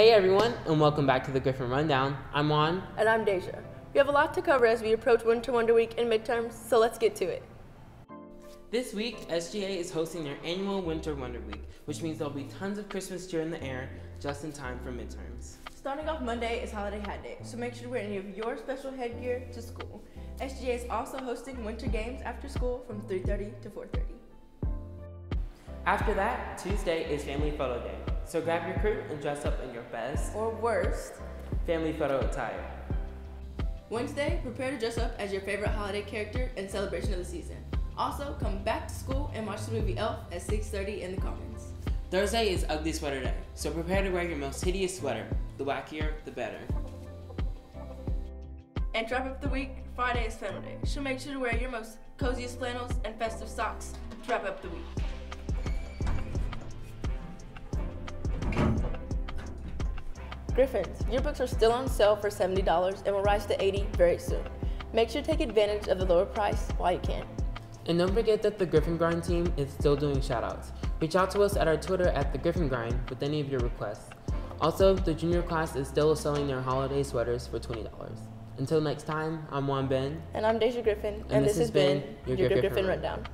Hey everyone, and welcome back to the Gryphon Rundown. I'm Juan. And I'm Deja. We have a lot to cover as we approach Winter Wonder Week and midterms, so let's get to it. This week, SGA is hosting their annual Winter Wonder Week, which means there'll be tons of Christmas cheer in the air just in time for midterms. Starting off Monday is Holiday Hat Day, so make sure to wear any of your special headgear to school. SGA is also hosting winter games after school from 3.30 to 4.30. After that, Tuesday is Family Photo Day, so grab your crew and dress up in your best Or worst, family photo attire. Wednesday, prepare to dress up as your favorite holiday character in celebration of the season. Also, come back to school and watch the movie Elf at 6.30 in the Commons. Thursday is Ugly Sweater Day, so prepare to wear your most hideous sweater. The wackier, the better. And to wrap up the week, Friday is Flannel Day, so make sure to wear your most coziest flannels and festive socks to wrap up the week. Gryphons, your books are still on sale for $70 and will rise to $80 very soon. Make sure to take advantage of the lower price while you can. And don't forget that the Gryphon Grind team is still doing shoutouts. Reach out to us at our Twitter at the Gryphon Grind with any of your requests. Also, the junior class is still selling their holiday sweaters for $20. Until next time, I'm Juan Ben. And I'm Deja Griffin, and, this, has been, your Gryphon, Rundown.